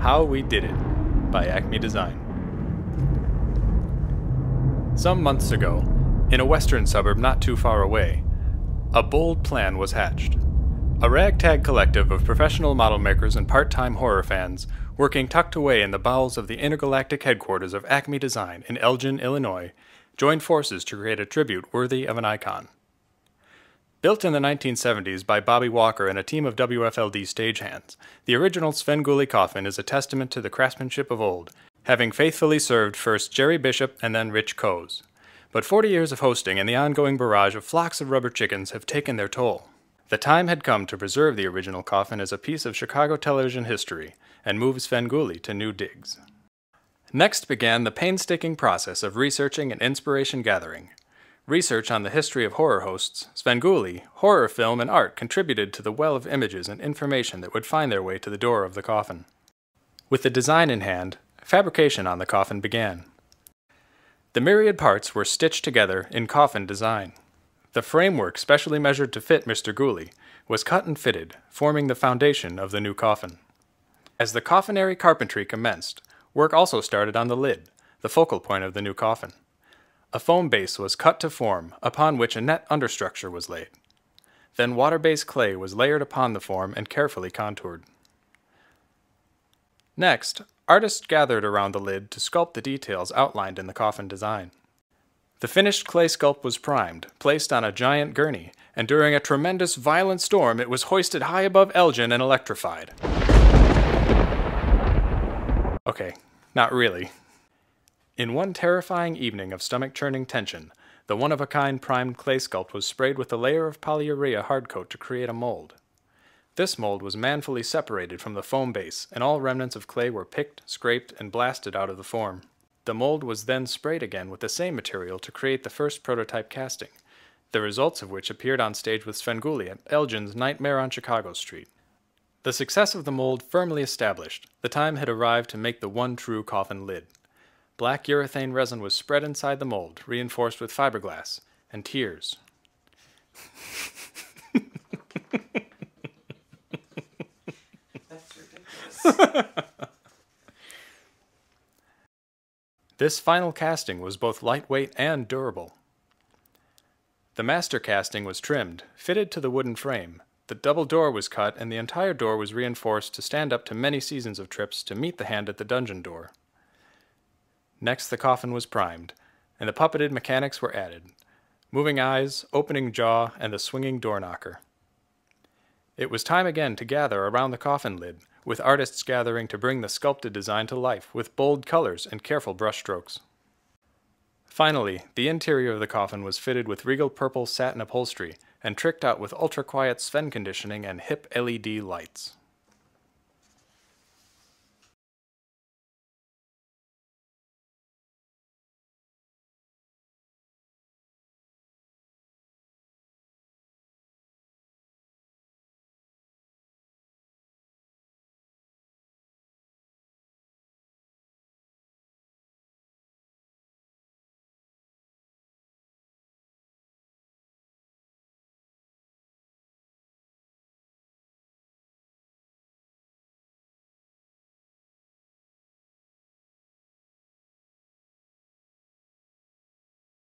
How We Did It by Acme Design. Some months ago, in a western suburb not too far away, a bold plan was hatched. A ragtag collective of professional model makers and part time horror fans, working tucked away in the bowels of the intergalactic headquarters of Acme Design in Elgin, Illinois, joined forces to create a tribute worthy of an icon. Built in the 1970s by Bobby Walker and a team of WFLD stagehands, the original Svengoolie coffin is a testament to the craftsmanship of old, having faithfully served first Jerry Bishop and then Rich Koz. But 40 years of hosting and the ongoing barrage of flocks of rubber chickens have taken their toll. The time had come to preserve the original coffin as a piece of Chicago television history and move Svengoolie to new digs. Next began the painstaking process of researching and inspiration gathering, Research on the history of horror hosts, Svengoolie, horror film, and art contributed to the well of images and information that would find their way to the door of the coffin. With the design in hand, fabrication on the coffin began. The myriad parts were stitched together in coffin design. The framework specially measured to fit Mr. Goolie was cut and fitted, forming the foundation of the new coffin. As the coffinary carpentry commenced, work also started on the lid, the focal point of the new coffin. A foam base was cut to form, upon which a net understructure was laid. Then water-based clay was layered upon the form and carefully contoured. Next, artists gathered around the lid to sculpt the details outlined in the coffin design. The finished clay sculpt was primed, placed on a giant gurney, and during a tremendous violent storm it was hoisted high above Elgin and electrified. Okay, not really. In one terrifying evening of stomach churning tension, the one of a kind primed clay sculpt was sprayed with a layer of polyurea hardcoat to create a mold. This mold was manfully separated from the foam base, and all remnants of clay were picked, scraped, and blasted out of the form. The mold was then sprayed again with the same material to create the first prototype casting, the results of which appeared on stage with Svengoolie at Elgin's Nightmare on Chicago Street. The success of the mold firmly established, the time had arrived to make the one true coffin lid. Black urethane resin was spread inside the mold, reinforced with fiberglass, and tears. this final casting was both lightweight and durable. The master casting was trimmed, fitted to the wooden frame. The double door was cut, and the entire door was reinforced to stand up to many seasons of trips to meet the hand at the dungeon door. Next, the coffin was primed, and the puppeted mechanics were added moving eyes, opening jaw, and the swinging door knocker. It was time again to gather around the coffin lid, with artists gathering to bring the sculpted design to life with bold colors and careful brushstrokes. Finally, the interior of the coffin was fitted with regal purple satin upholstery and tricked out with ultra quiet Sven conditioning and hip LED lights.